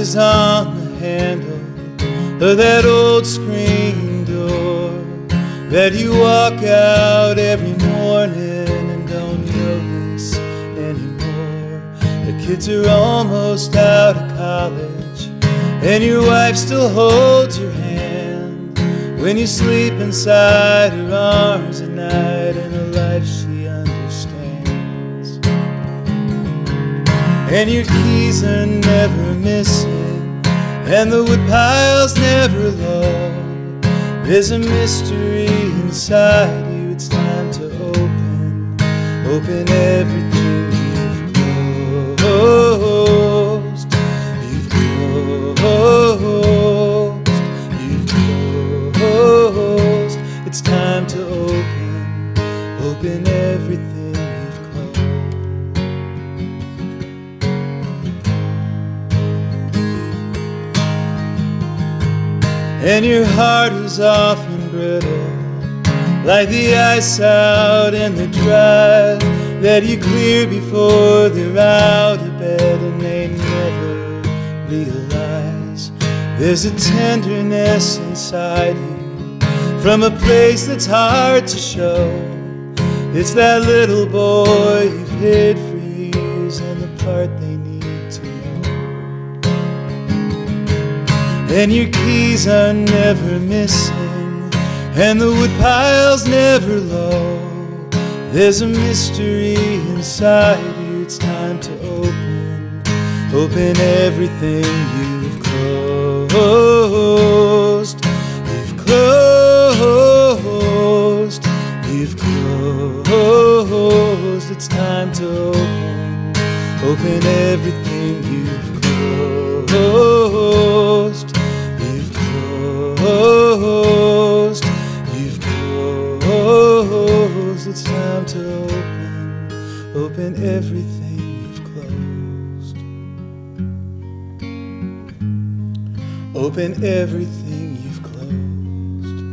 is on the handle of that old screen door that you walk out every morning and don't notice anymore. The kids are almost out of college, and your wife still holds your hand when you sleep inside her arms at night And your keys are never missing, and the woodpile's never low. There's a mystery inside you, it's time to open, open everything you've closed. You've closed, you've closed. It's time to open, open everything And your heart is often brittle, like the ice out in the drive that you clear before they're out of bed and they never realize there's a tenderness inside you from a place that's hard to show. It's that little boy you've hid for years and the part they need And your keys are never missing, and the wood pile's never low. There's a mystery inside you, it's time to open, open everything you've closed. You've closed, you've closed. It's time to open, open everything you've closed. To open, open everything you've closed. Open everything you've closed.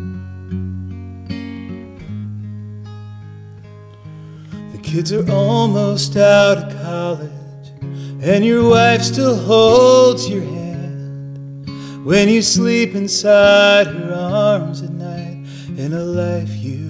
The kids are almost out of college, and your wife still holds your hand when you sleep inside her arms at night in a life you